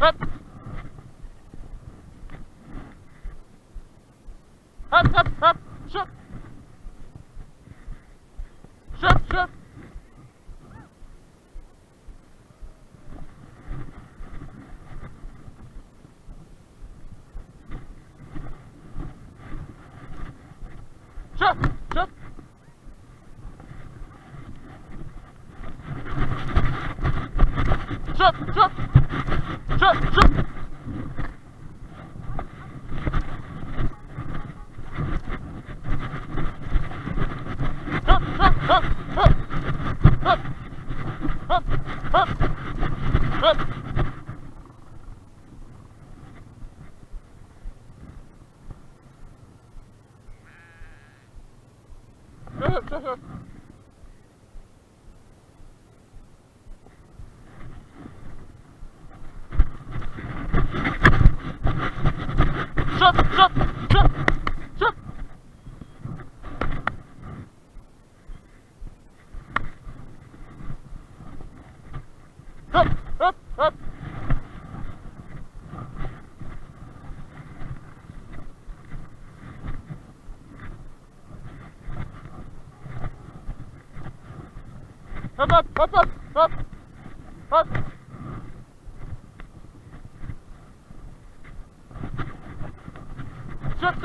Up. Up, up, up. Shut. Shut, shut. Shut, shut. Shut, shut. Ha ha ha! Жжет, жжет, жжет, жжет. Оп, оп, оп. Оп, оп, оп, оп, оп. Up,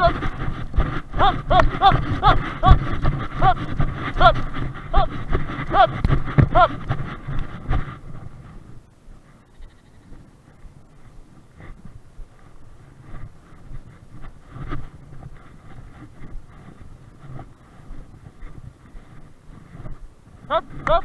up.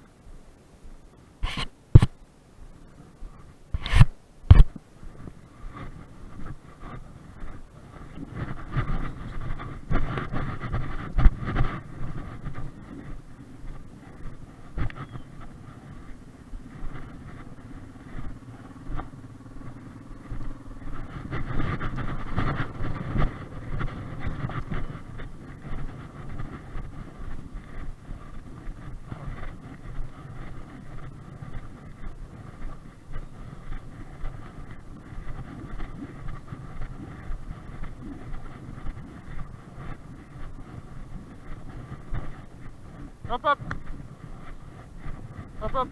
Hop hop. Hop hop.